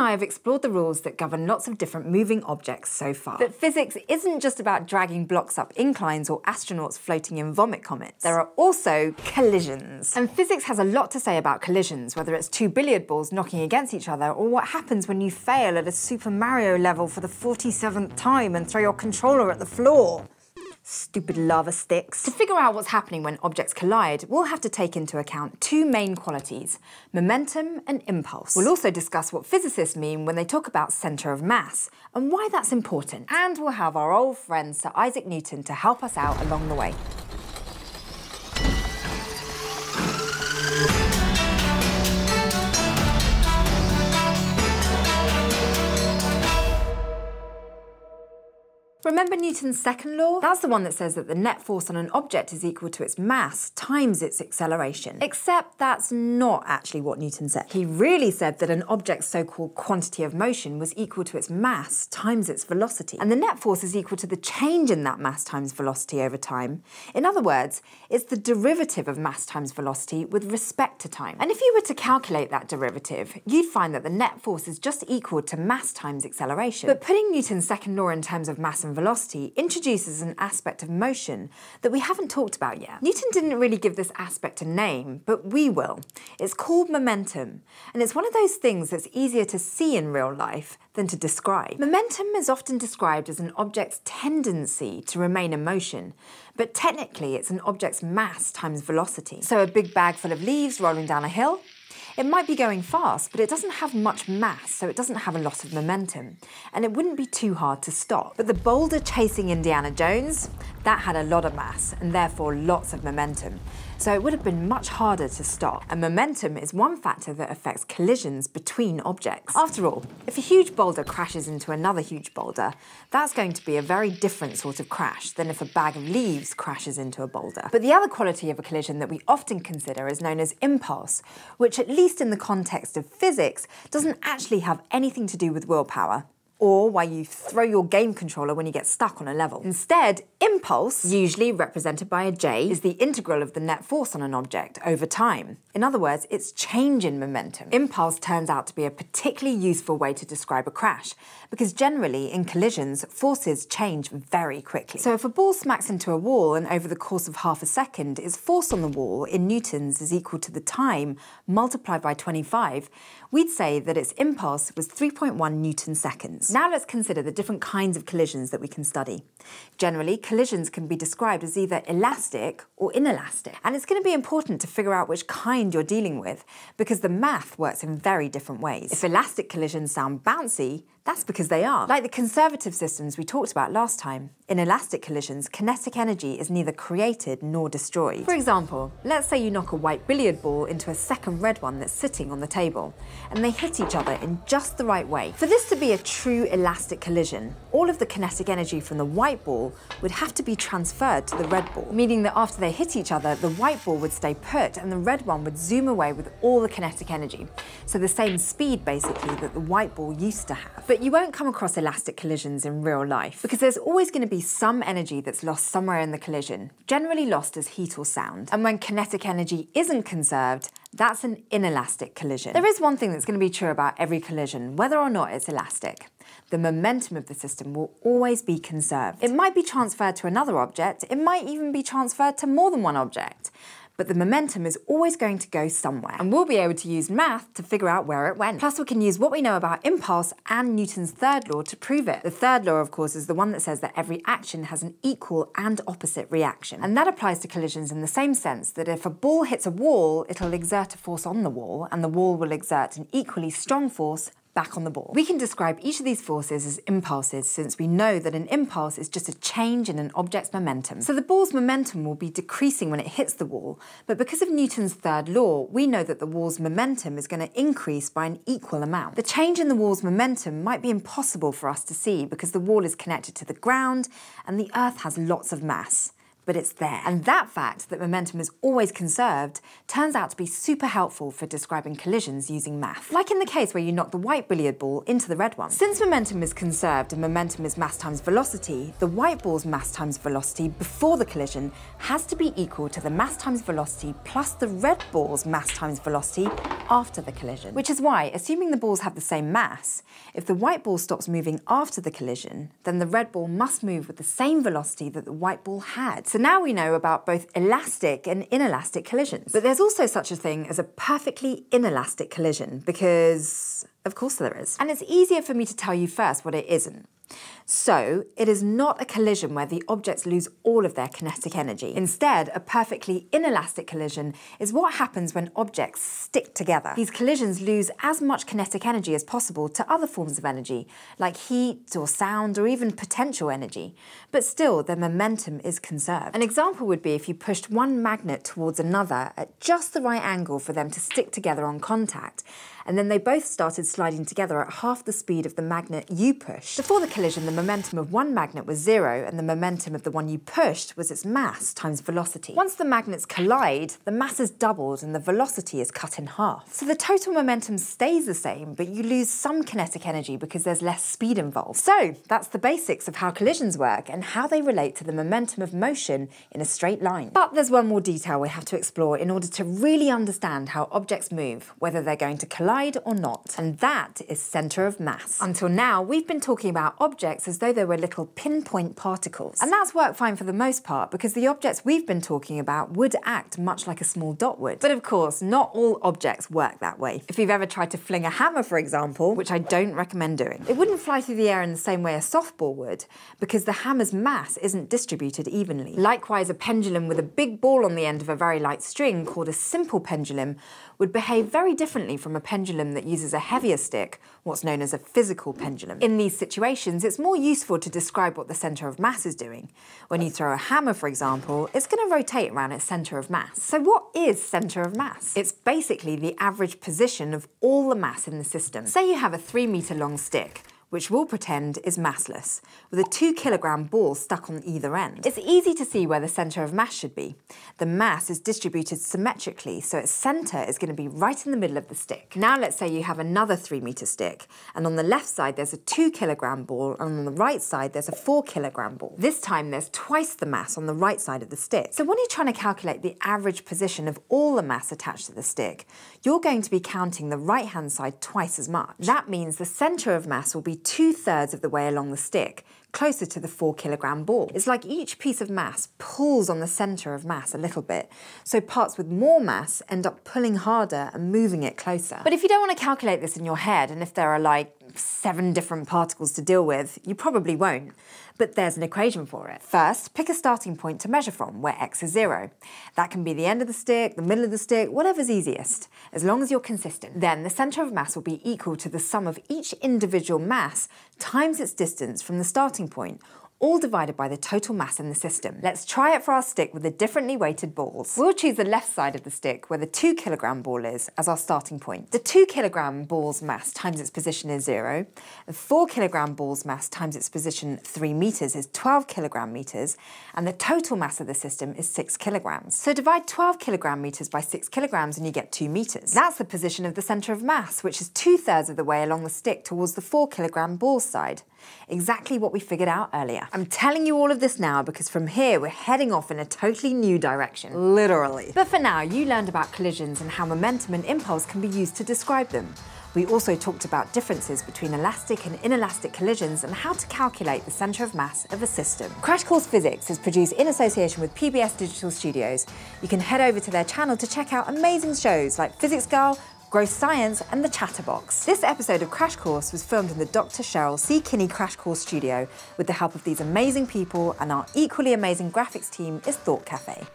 and I have explored the rules that govern lots of different moving objects so far. But physics isn't just about dragging blocks up inclines or astronauts floating in vomit comets. There are also collisions. And physics has a lot to say about collisions, whether it's two billiard balls knocking against each other or what happens when you fail at a Super Mario level for the 47th time and throw your controller at the floor. Stupid lava sticks. To figure out what's happening when objects collide, we'll have to take into account two main qualities, momentum and impulse. We'll also discuss what physicists mean when they talk about centre of mass, and why that's important. And we'll have our old friend Sir Isaac Newton to help us out along the way. Remember Newton's second law? That's the one that says that the net force on an object is equal to its mass times its acceleration. Except that's not actually what Newton said. He really said that an object's so-called quantity of motion was equal to its mass times its velocity. And the net force is equal to the change in that mass times velocity over time. In other words, it's the derivative of mass times velocity with respect to time. And if you were to calculate that derivative, you'd find that the net force is just equal to mass times acceleration. But putting Newton's second law in terms of mass and and velocity introduces an aspect of motion that we haven't talked about yet. Newton didn't really give this aspect a name, but we will. It's called momentum, and it's one of those things that's easier to see in real life than to describe. Momentum is often described as an object's tendency to remain in motion, but technically it's an object's mass times velocity. So a big bag full of leaves rolling down a hill, it might be going fast, but it doesn't have much mass, so it doesn't have a lot of momentum. And it wouldn't be too hard to stop. But the boulder chasing Indiana Jones, that had a lot of mass, and therefore lots of momentum so it would have been much harder to stop. And momentum is one factor that affects collisions between objects. After all, if a huge boulder crashes into another huge boulder, that's going to be a very different sort of crash than if a bag of leaves crashes into a boulder. But the other quality of a collision that we often consider is known as impulse, which at least in the context of physics, doesn't actually have anything to do with willpower or why you throw your game controller when you get stuck on a level. Instead, impulse, usually represented by a J, is the integral of the net force on an object over time. In other words, it's change in momentum. Impulse turns out to be a particularly useful way to describe a crash, because generally in collisions, forces change very quickly. So if a ball smacks into a wall and over the course of half a second, its force on the wall in newtons is equal to the time multiplied by 25, we'd say that its impulse was 3.1 newton seconds. Now let's consider the different kinds of collisions that we can study. Generally, collisions can be described as either elastic or inelastic. And it's going to be important to figure out which kind you're dealing with, because the math works in very different ways. If elastic collisions sound bouncy, that's because they are. Like the conservative systems we talked about last time, in elastic collisions, kinetic energy is neither created nor destroyed. For example, let's say you knock a white billiard ball into a second red one that's sitting on the table, and they hit each other in just the right way. For this to be a true elastic collision, all of the kinetic energy from the white ball would have to be transferred to the red ball, meaning that after they hit each other, the white ball would stay put and the red one would zoom away with all the kinetic energy. So the same speed, basically, that the white ball used to have. But you won't come across elastic collisions in real life because there's always going to be some energy that's lost somewhere in the collision, generally lost as heat or sound. And when kinetic energy isn't conserved, that's an inelastic collision. There is one thing that's going to be true about every collision, whether or not it's elastic. The momentum of the system will always be conserved. It might be transferred to another object, it might even be transferred to more than one object but the momentum is always going to go somewhere. And we'll be able to use math to figure out where it went. Plus we can use what we know about impulse and Newton's third law to prove it. The third law, of course, is the one that says that every action has an equal and opposite reaction. And that applies to collisions in the same sense that if a ball hits a wall, it'll exert a force on the wall, and the wall will exert an equally strong force back on the ball. We can describe each of these forces as impulses since we know that an impulse is just a change in an object's momentum. So the ball's momentum will be decreasing when it hits the wall, but because of Newton's third law, we know that the wall's momentum is going to increase by an equal amount. The change in the wall's momentum might be impossible for us to see because the wall is connected to the ground and the Earth has lots of mass but it's there. And that fact that momentum is always conserved turns out to be super helpful for describing collisions using math. Like in the case where you knock the white billiard ball into the red one. Since momentum is conserved and momentum is mass times velocity, the white ball's mass times velocity before the collision has to be equal to the mass times velocity plus the red ball's mass times velocity after the collision. Which is why, assuming the balls have the same mass, if the white ball stops moving after the collision, then the red ball must move with the same velocity that the white ball had. So now we know about both elastic and inelastic collisions. But there's also such a thing as a perfectly inelastic collision, because of course there is. And it's easier for me to tell you first what it isn't. So, it is not a collision where the objects lose all of their kinetic energy. Instead, a perfectly inelastic collision is what happens when objects stick together. These collisions lose as much kinetic energy as possible to other forms of energy, like heat or sound or even potential energy, but still their momentum is conserved. An example would be if you pushed one magnet towards another at just the right angle for them to stick together on contact, and then they both started sliding together at half the speed of the magnet you pushed. Before the collision, the momentum of one magnet was zero, and the momentum of the one you pushed was its mass times velocity. Once the magnets collide, the mass is doubled and the velocity is cut in half. So the total momentum stays the same, but you lose some kinetic energy because there's less speed involved. So that's the basics of how collisions work and how they relate to the momentum of motion in a straight line. But there's one more detail we have to explore in order to really understand how objects move, whether they're going to collide or not, and that is centre of mass. Until now, we've been talking about objects as though they were little pinpoint particles. And that's worked fine for the most part because the objects we've been talking about would act much like a small dot would. But of course, not all objects work that way. If you've ever tried to fling a hammer, for example, which I don't recommend doing, it wouldn't fly through the air in the same way a softball would because the hammer's mass isn't distributed evenly. Likewise, a pendulum with a big ball on the end of a very light string called a simple pendulum would behave very differently from a pendulum that uses a heavier stick, what's known as a physical pendulum. In these situations, it's more useful to describe what the centre of mass is doing. When you throw a hammer, for example, it's going to rotate around its centre of mass. So what is centre of mass? It's basically the average position of all the mass in the system. Say you have a three metre long stick which we'll pretend is massless, with a 2 kilogram ball stuck on either end. It's easy to see where the centre of mass should be. The mass is distributed symmetrically, so its centre is going to be right in the middle of the stick. Now let's say you have another 3 metre stick, and on the left side there's a 2 kilogram ball, and on the right side there's a 4 kilogram ball. This time there's twice the mass on the right side of the stick. So when you're trying to calculate the average position of all the mass attached to the stick, you're going to be counting the right-hand side twice as much. That means the centre of mass will be two thirds of the way along the stick, closer to the four kilogram ball. It's like each piece of mass pulls on the centre of mass a little bit, so parts with more mass end up pulling harder and moving it closer. But if you don't want to calculate this in your head, and if there are like seven different particles to deal with, you probably won't. But there's an equation for it. First, pick a starting point to measure from, where x is zero. That can be the end of the stick, the middle of the stick, whatever's easiest, as long as you're consistent. Then the centre of mass will be equal to the sum of each individual mass times its distance from the starting point, all divided by the total mass in the system. Let's try it for our stick with the differently weighted balls. We'll choose the left side of the stick where the 2 kilogram ball is as our starting point. The 2 kilogram ball's mass times its position is 0. The 4 kilogram ball's mass times its position 3 metres is 12 kilogram metres, and the total mass of the system is 6 kilograms. So divide 12 kilogram metres by 6 kilograms and you get 2 metres. That's the position of the centre of mass, which is two thirds of the way along the stick towards the 4 kilogram ball side. Exactly what we figured out earlier. I'm telling you all of this now because from here we're heading off in a totally new direction, literally. But for now, you learned about collisions and how momentum and impulse can be used to describe them. We also talked about differences between elastic and inelastic collisions and how to calculate the centre of mass of a system. Crash Course Physics is produced in association with PBS Digital Studios. You can head over to their channel to check out amazing shows like Physics Girl, Gross Science, and The Chatterbox. This episode of Crash Course was filmed in the Dr. Cheryl C. Kinney Crash Course studio with the help of these amazing people, and our equally amazing graphics team is Thought Cafe.